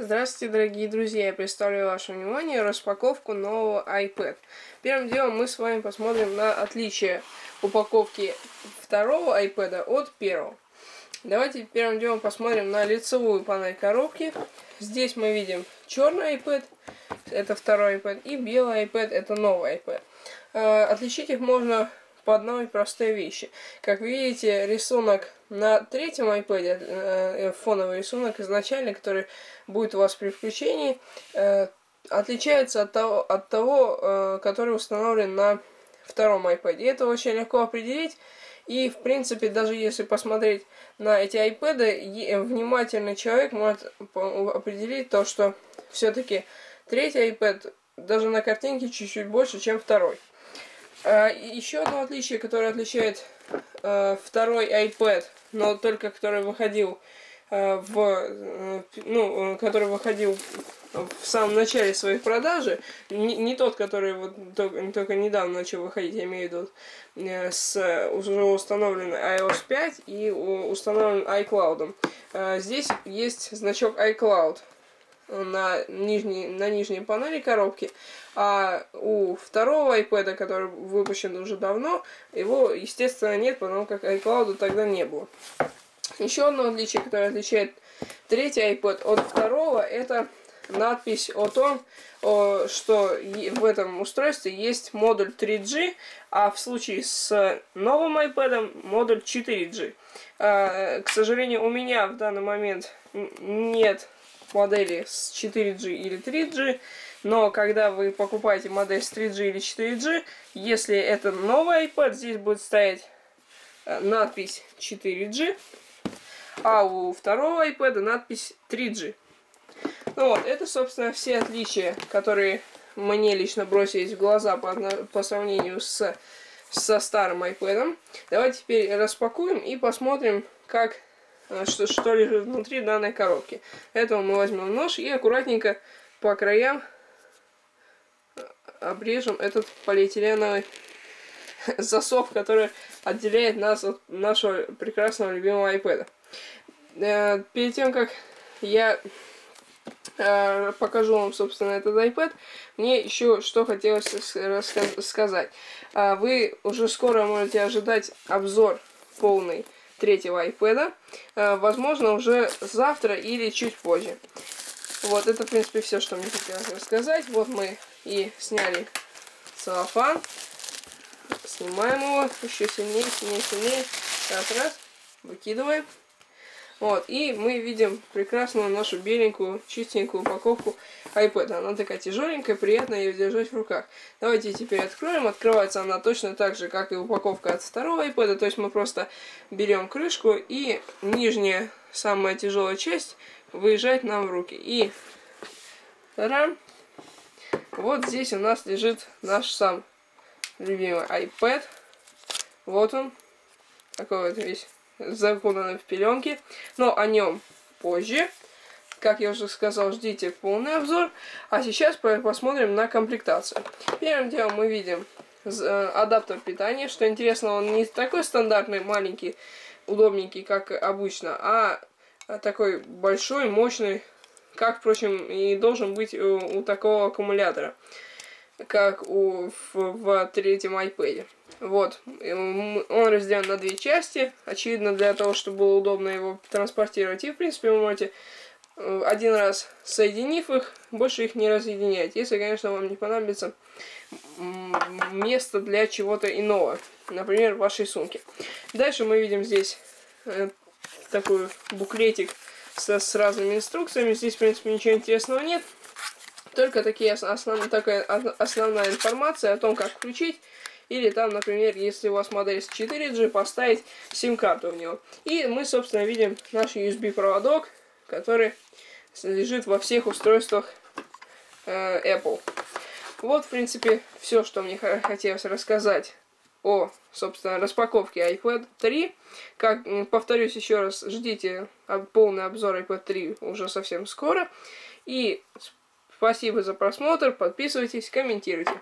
Здравствуйте, дорогие друзья! Я представляю вашему вниманию распаковку нового iPad. Первым делом мы с вами посмотрим на отличие упаковки второго iPad от первого. Давайте первым делом посмотрим на лицевую панель коробки. Здесь мы видим черный iPad, это второй iPad, и белый iPad, это новый iPad. Э, отличить их можно по одной простой вещи. Как видите, рисунок на третьем iPad, э, фоновый рисунок изначально, который будет у вас при включении, э, отличается от того, от того э, который установлен на втором iPad. И это очень легко определить. И, в принципе, даже если посмотреть на эти iPad, внимательный человек может определить то, что все-таки третий iPad даже на картинке чуть-чуть больше, чем второй. А, еще одно отличие, которое отличает э, второй iPad, но только который выходил э, в, э, ну, который выходил в самом начале своей продажи, не, не тот, который вот только, только недавно начал выходить, я имею в виду, э, с уже установленной iOS 5 и установлен iCloud. Э, здесь есть значок iCloud на нижней, на нижней панели коробки, а у второго iPad, который выпущен уже давно, его, естественно, нет, потому как iCloud тогда не было. Еще одно отличие, которое отличает третий iPad от второго, это надпись о том, что в этом устройстве есть модуль 3G, а в случае с новым iPad модуль 4G. А, к сожалению, у меня в данный момент нет модели с 4G или 3G, но когда вы покупаете модель с 3G или 4G, если это новый iPad, здесь будет стоять э, надпись 4G, а у второго iPad надпись 3G. Ну вот, это, собственно, все отличия, которые мне лично бросились в глаза по, по сравнению с, со старым iPad. Давайте теперь распакуем и посмотрим, как что, что лежит внутри данной коробки. Этого мы возьмем нож и аккуратненько по краям э, обрежем этот полиэтиленовый засов, который отделяет нас от нашего прекрасного любимого iPad. Э, перед тем, как я покажу вам, собственно, этот iPad, мне еще что хотелось сказать. Вы уже скоро можете ожидать обзор полный третьего iPad. Э, возможно, уже завтра или чуть позже. Вот, это, в принципе, все, что мне хотелось рассказать. Вот мы и сняли целлофан. Снимаем его еще сильнее, сильнее, сильнее. Раз, раз. Выкидываем. Вот, и мы видим прекрасную нашу беленькую, чистенькую упаковку iPad. Она такая тяжеленькая, приятно ее держать в руках. Давайте теперь откроем. Открывается она точно так же, как и упаковка от второго iPad. То есть мы просто берем крышку и нижняя, самая тяжелая часть выезжает нам в руки. И рам. Вот здесь у нас лежит наш сам любимый iPad. Вот он. Такой вот весь закутаны в пеленки, но о нем позже. Как я уже сказал, ждите полный обзор. А сейчас посмотрим на комплектацию. Первым делом мы видим э, адаптер питания. Что интересно, он не такой стандартный, маленький, удобненький, как обычно, а такой большой, мощный, как, впрочем, и должен быть у, у такого аккумулятора как у, в, в третьем iPad. Вот, он разделен на две части, очевидно для того, чтобы было удобно его транспортировать. И, в принципе, вы можете э, один раз соединив их, больше их не разъединять. Если, конечно, вам не понадобится место для чего-то иного, например, в вашей сумке. Дальше мы видим здесь э, такой буклетик с, с разными инструкциями. Здесь, в принципе, ничего интересного нет. Только такие основ, такая основная информация о том, как включить. Или там, например, если у вас модель с 4G, поставить сим-карту в него. И мы, собственно, видим наш USB-проводок, который лежит во всех устройствах э, Apple. Вот, в принципе, все, что мне хотелось рассказать о, собственно, распаковке iPad 3. Как, повторюсь еще раз, ждите полный обзор iPad 3 уже совсем скоро. И Спасибо за просмотр, подписывайтесь, комментируйте.